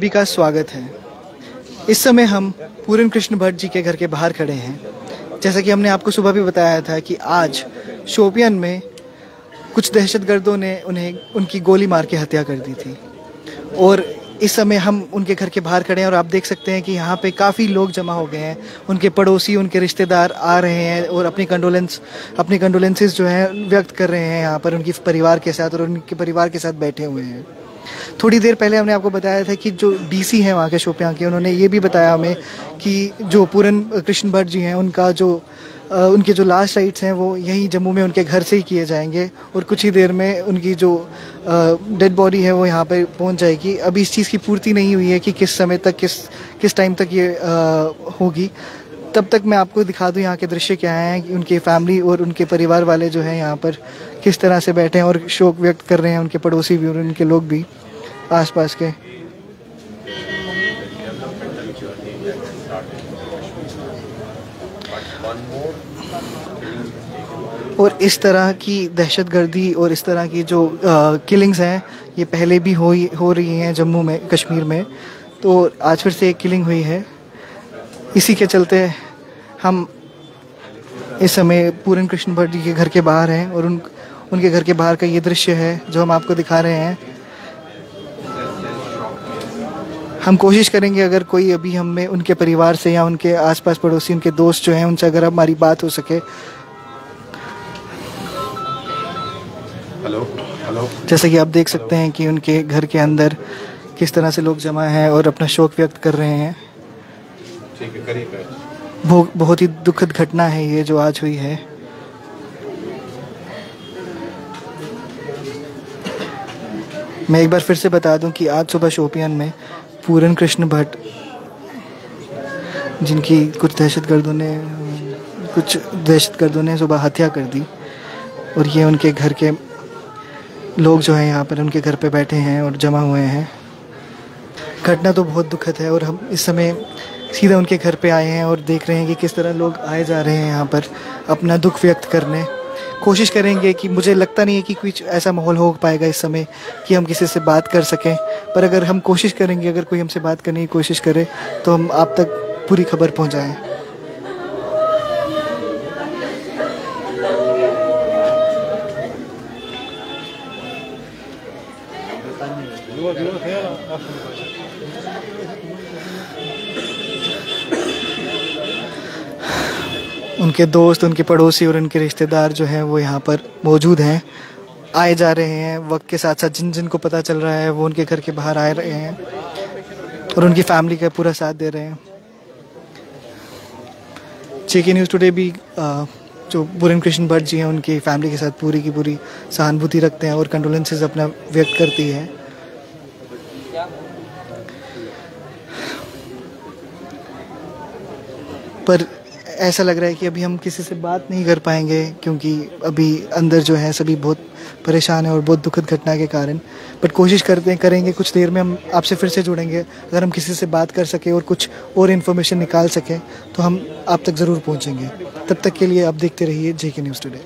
सभी का स्वागत है। इस समय हम पूरन कृष्ण भट्ट जी के घर के बाहर खड़े हैं। जैसा कि हमने आपको सुबह भी बताया था कि आज शोपियन में कुछ दहशतगर्दों ने उन्हें, उनकी गोली मार के हत्या कर दी थी। और इस समय हम उनके घर के बाहर खड़े हैं और आप देख सकते हैं कि यहाँ पे काफ़ी लोग जमा हो गए हैं। उनके पड़ोसी, उनके रिश्तेदार आ रहे हैं और अपनी कंडोलेंस अपनी कंडोलेंसेज जो हैं व्यक्त कर रहे हैं यहाँ पर उनकी परिवार के साथ और उनके परिवार के साथ बैठे हुए हैं। थोड़ी देर पहले हमने आपको बताया था कि जो डीसी हैं वहाँ के शोपियाँ के, उन्होंने ये भी बताया हमें कि जो पूरन कृष्ण भट्ट जी हैं, उनका जो उनके जो लास्ट राइट्स हैं वो यहीं जम्मू में उनके घर से ही किए जाएँगे और कुछ ही देर में उनकी जो डेड बॉडी है वो यहाँ पर पहुँच जाएगी। अभी इस चीज़ की पूर्ति नहीं हुई है कि किस समय तक, किस किस टाइम तक ये होगी। तब तक मैं आपको दिखा दूँ यहाँ के दृश्य क्या हैं कि उनकी फैमिली और उनके परिवार वाले जो हैं यहाँ पर किस तरह से बैठे हैं और शोक व्यक्त कर रहे हैं उनके पड़ोसी भी और उनके लोग भी। आसपास के। और इस तरह की दहशतगर्दी और इस तरह की जो आ, किलिंग्स हैं ये पहले भी हो हो रही हैं जम्मू में कश्मीर में। तो आज फिर से एक किलिंग हुई है। इसी के चलते हम इस समय पूरन कृष्ण भट्ट जी के घर के बाहर हैं और उन उनके घर के बाहर का ये दृश्य है जो हम आपको दिखा रहे हैं। हम कोशिश करेंगे अगर कोई अभी हमें उनके परिवार से या उनके आसपास पड़ोसी उनके दोस्त जो हैं उनसे अगर हमारी बात हो सके। हेलो हेलो जैसे कि आप देख सकते हैं कि उनके घर के अंदर किस तरह से लोग जमा हैं और अपना शोक व्यक्त कर रहे हैं। ठीक है बहुत ही दुखद घटना है ये जो आज हुई है। मैं एक बार फिर से बता दूँ कि आज सुबह शोपियान में पूरन कृष्ण भट्ट, जिनकी कुछ दहशत गर्दों ने, कुछ दहशत गर्दों ने सुबह हत्या कर दी। और ये उनके घर के लोग जो हैं यहाँ पर, उनके घर पे बैठे हैं और जमा हुए हैं। घटना तो बहुत दुखद है और हम इस समय सीधा उनके घर पे आए हैं और देख रहे हैं कि किस तरह लोग आए जा रहे हैं यहाँ पर अपना दुख व्यक्त करने। कोशिश करेंगे कि मुझे लगता नहीं है कि कुछ ऐसा माहौल हो पाएगा इस समय कि हम किसी से बात कर सकें। पर अगर हम कोशिश करेंगे, अगर कोई हमसे बात करने की कोशिश करे तो हम आप तक पूरी खबर पहुँचाएँ। उनके दोस्त उनके पड़ोसी और उनके रिश्तेदार जो हैं वो यहाँ पर मौजूद हैं आए जा रहे हैं वक्त के साथ साथ जिन जिन को पता चल रहा है वो उनके घर के बाहर आए रहे हैं और उनकी फैमिली का पूरा साथ दे रहे हैं। चेकी न्यूज़ टुडे भी आ, जो बुरन कृष्ण भट्ट जी हैं उनकी फैमिली के साथ पूरी की पूरी सहानुभूति रखते हैं और कंडोलेंसेज अपना व्यक्त करती है। पर ऐसा लग रहा है कि अभी हम किसी से बात नहीं कर पाएँगे, क्योंकि अभी अंदर जो है सभी बहुत परेशान है और बहुत दुखद घटना के कारण। बट कोशिश करते हैं करेंगे, कुछ देर में हम आपसे फिर से जुड़ेंगे। अगर हम किसी से बात कर सकें और कुछ और इन्फॉर्मेशन निकाल सकें तो हम आप तक ज़रूर पहुँचेंगे। तब तक के लिए आप देखते रहिए जे के न्यूज़ टुडे